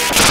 you.